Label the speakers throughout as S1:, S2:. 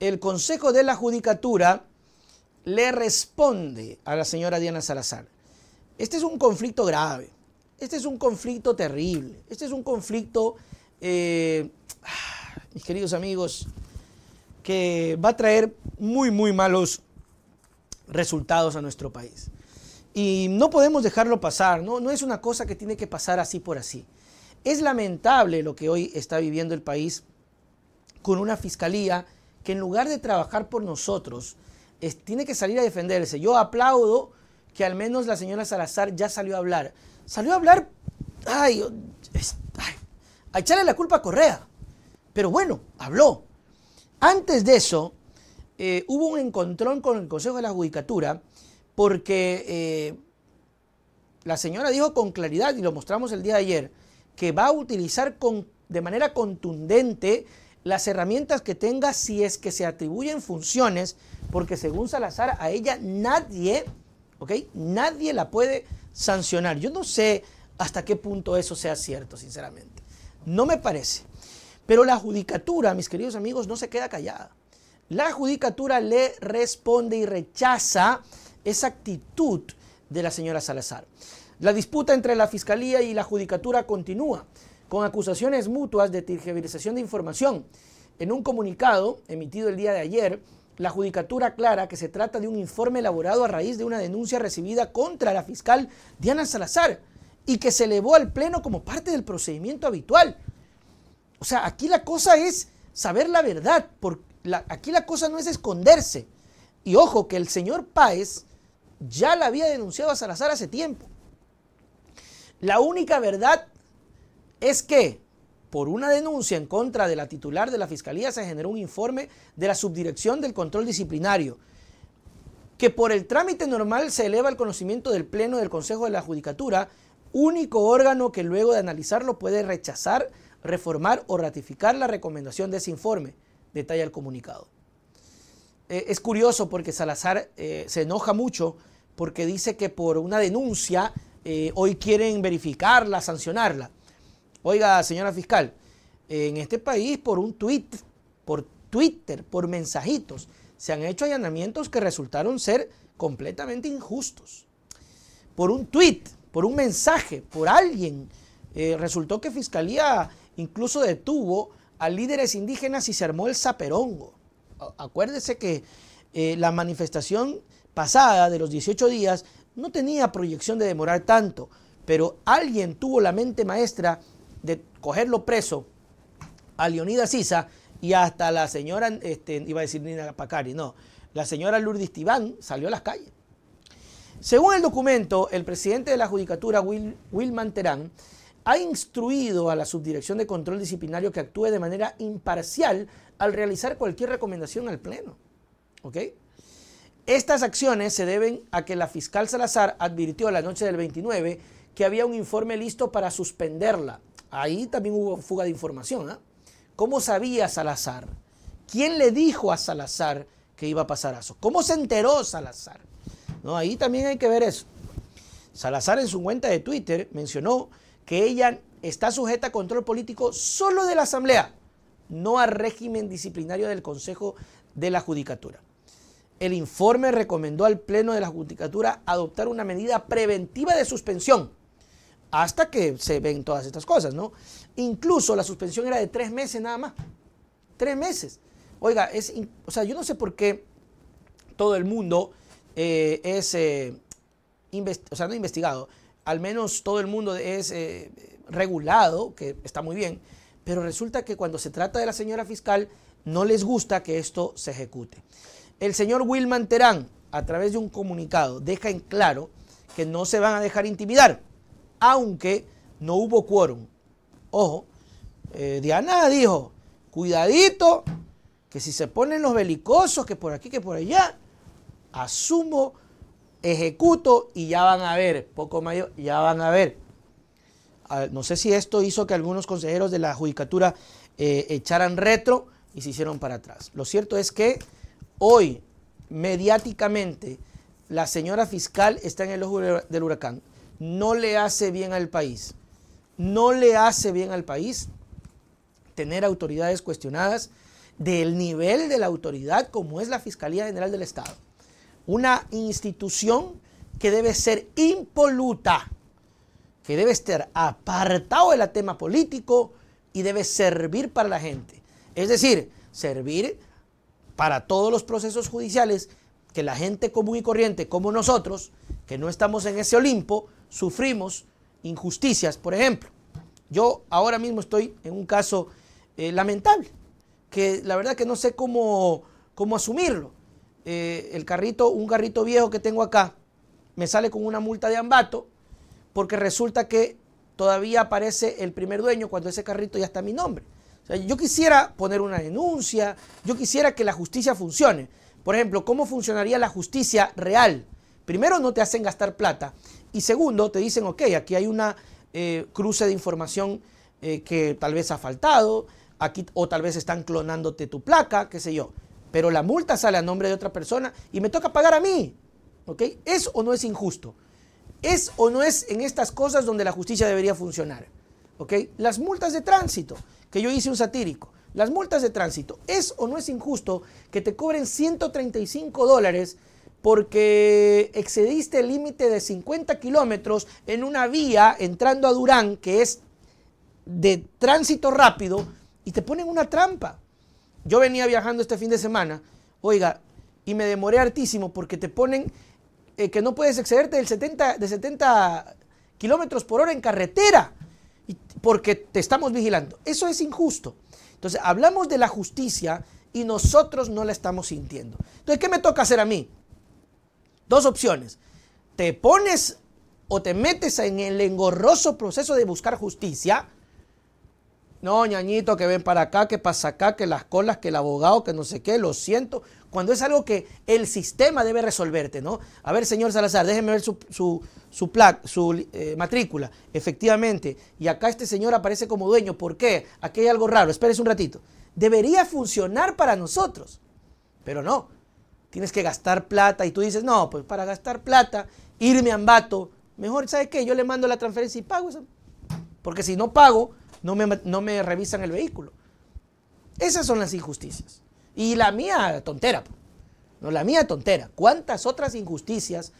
S1: el Consejo de la Judicatura le responde a la señora Diana Salazar. Este es un conflicto grave, este es un conflicto terrible, este es un conflicto, eh, mis queridos amigos, que va a traer muy, muy malos resultados a nuestro país. Y no podemos dejarlo pasar, ¿no? no es una cosa que tiene que pasar así por así. Es lamentable lo que hoy está viviendo el país con una fiscalía que en lugar de trabajar por nosotros, tiene que salir a defenderse. Yo aplaudo que al menos la señora Salazar ya salió a hablar. Salió a hablar, ay, a echarle la culpa a Correa. Pero bueno, habló. Antes de eso, eh, hubo un encontrón con el Consejo de la Judicatura porque eh, la señora dijo con claridad, y lo mostramos el día de ayer, que va a utilizar de manera contundente las herramientas que tenga si es que se atribuyen funciones, porque según Salazar a ella nadie, ¿ok? Nadie la puede sancionar. Yo no sé hasta qué punto eso sea cierto, sinceramente. No me parece. Pero la judicatura, mis queridos amigos, no se queda callada. La judicatura le responde y rechaza esa actitud de la señora Salazar. La disputa entre la fiscalía y la judicatura continúa con acusaciones mutuas de tergiversación de información. En un comunicado emitido el día de ayer, la Judicatura aclara que se trata de un informe elaborado a raíz de una denuncia recibida contra la fiscal Diana Salazar y que se elevó al Pleno como parte del procedimiento habitual. O sea, aquí la cosa es saber la verdad, porque aquí la cosa no es esconderse. Y ojo, que el señor Páez ya la había denunciado a Salazar hace tiempo. La única verdad es que por una denuncia en contra de la titular de la Fiscalía se generó un informe de la Subdirección del Control Disciplinario, que por el trámite normal se eleva al conocimiento del Pleno del Consejo de la Judicatura, único órgano que luego de analizarlo puede rechazar, reformar o ratificar la recomendación de ese informe, detalla el comunicado. Eh, es curioso porque Salazar eh, se enoja mucho porque dice que por una denuncia eh, hoy quieren verificarla, sancionarla. Oiga, señora fiscal, en este país por un tweet, por Twitter, por mensajitos, se han hecho allanamientos que resultaron ser completamente injustos. Por un tweet, por un mensaje, por alguien, eh, resultó que Fiscalía incluso detuvo a líderes indígenas y se armó el zaperongo. Acuérdese que eh, la manifestación pasada de los 18 días no tenía proyección de demorar tanto, pero alguien tuvo la mente maestra cogerlo preso a Leonidas Sisa y hasta la señora, este, iba a decir Nina Pacari, no, la señora Lourdes Tibán salió a las calles. Según el documento, el presidente de la Judicatura, Will, Wilman Terán, ha instruido a la Subdirección de Control Disciplinario que actúe de manera imparcial al realizar cualquier recomendación al Pleno. ¿Ok? Estas acciones se deben a que la fiscal Salazar advirtió la noche del 29 que había un informe listo para suspenderla Ahí también hubo fuga de información. ¿ah? ¿Cómo sabía Salazar? ¿Quién le dijo a Salazar que iba a pasar eso? ¿Cómo se enteró Salazar? ¿No? Ahí también hay que ver eso. Salazar en su cuenta de Twitter mencionó que ella está sujeta a control político solo de la Asamblea, no al régimen disciplinario del Consejo de la Judicatura. El informe recomendó al Pleno de la Judicatura adoptar una medida preventiva de suspensión hasta que se ven todas estas cosas, ¿no? Incluso la suspensión era de tres meses nada más. Tres meses. Oiga, es, o sea, yo no sé por qué todo el mundo eh, es, eh, o sea, no investigado, al menos todo el mundo es eh, regulado, que está muy bien, pero resulta que cuando se trata de la señora fiscal, no les gusta que esto se ejecute. El señor Wilman Terán, a través de un comunicado, deja en claro que no se van a dejar intimidar aunque no hubo quórum. Ojo, eh, Diana dijo, cuidadito, que si se ponen los belicosos, que por aquí, que por allá, asumo, ejecuto y ya van a ver, poco mayor, ya van a ver. no sé si esto hizo que algunos consejeros de la judicatura eh, echaran retro y se hicieron para atrás. Lo cierto es que hoy, mediáticamente, la señora fiscal está en el ojo del huracán no le hace bien al país. No le hace bien al país tener autoridades cuestionadas del nivel de la autoridad como es la Fiscalía General del Estado. Una institución que debe ser impoluta, que debe estar apartado del tema político y debe servir para la gente. Es decir, servir para todos los procesos judiciales que la gente común y corriente como nosotros, que no estamos en ese Olimpo, sufrimos injusticias. Por ejemplo, yo ahora mismo estoy en un caso eh, lamentable, que la verdad que no sé cómo, cómo asumirlo. Eh, el carrito, un carrito viejo que tengo acá, me sale con una multa de ambato, porque resulta que todavía aparece el primer dueño cuando ese carrito ya está a mi nombre. yo quisiera poner una denuncia, yo quisiera que la justicia funcione. Por ejemplo, ¿cómo funcionaría la justicia real? Primero, no te hacen gastar plata. Y segundo, te dicen, ok, aquí hay una eh, cruce de información eh, que tal vez ha faltado, aquí, o tal vez están clonándote tu placa, qué sé yo. Pero la multa sale a nombre de otra persona y me toca pagar a mí. ¿Ok? ¿Es o no es injusto? ¿Es o no es en estas cosas donde la justicia debería funcionar? ¿Ok? Las multas de tránsito, que yo hice un satírico. Las multas de tránsito, ¿es o no es injusto que te cobren 135 dólares porque excediste el límite de 50 kilómetros en una vía entrando a Durán que es de tránsito rápido y te ponen una trampa? Yo venía viajando este fin de semana, oiga, y me demoré hartísimo porque te ponen eh, que no puedes excederte del 70, de 70 kilómetros por hora en carretera porque te estamos vigilando. Eso es injusto. Entonces, hablamos de la justicia y nosotros no la estamos sintiendo. Entonces, ¿qué me toca hacer a mí? Dos opciones. Te pones o te metes en el engorroso proceso de buscar justicia. No, ñañito, que ven para acá, que pasa acá, que las colas, que el abogado, que no sé qué, lo siento cuando es algo que el sistema debe resolverte, ¿no? A ver, señor Salazar, déjeme ver su, su, su, su eh, matrícula. Efectivamente, y acá este señor aparece como dueño. ¿Por qué? Aquí hay algo raro. Espérese un ratito. Debería funcionar para nosotros, pero no. Tienes que gastar plata y tú dices, no, pues para gastar plata, irme a Ambato, mejor, ¿sabe qué? Yo le mando la transferencia y pago eso. Porque si no pago, no me, no me revisan el vehículo. Esas son las injusticias. Y la mía, tontera. No, la mía, tontera. ¿Cuántas otras injusticias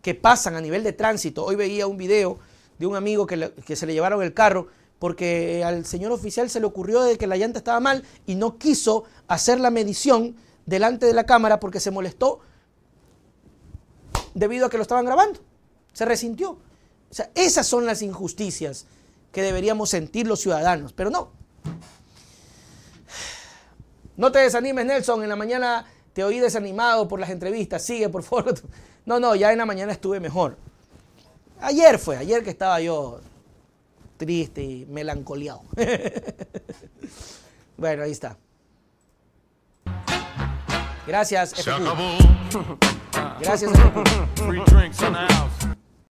S1: que pasan a nivel de tránsito? Hoy veía un video de un amigo que, que se le llevaron el carro porque al señor oficial se le ocurrió de que la llanta estaba mal y no quiso hacer la medición delante de la cámara porque se molestó debido a que lo estaban grabando. Se resintió. O sea, esas son las injusticias que deberíamos sentir los ciudadanos, pero no. No te desanimes, Nelson. En la mañana te oí desanimado por las entrevistas. Sigue, por favor. No, no, ya en la mañana estuve mejor. Ayer fue, ayer que estaba yo triste y melancoliado. bueno, ahí está. Gracias.
S2: Se acabó.
S1: Gracias.